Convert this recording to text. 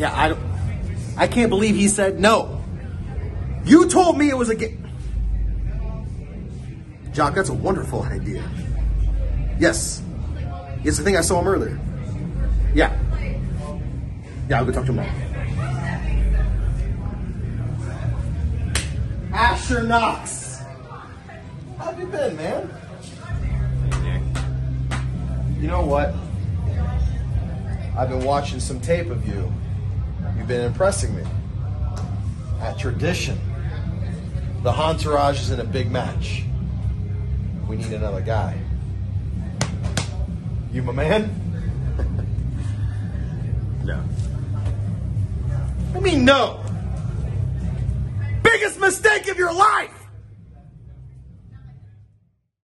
Yeah, I don't. I can't believe he said no. You told me it was a game. Jock, that's a wonderful idea. Yes. It's the thing I saw him earlier. Yeah. Yeah, I'll go talk to him now. Asher Knox. How have you been, man? You know what? I've been watching some tape of you. You've been impressing me. At tradition, the Hahntourage is in a big match. We need another guy. You my man? no. I mean, no. Biggest mistake of your life!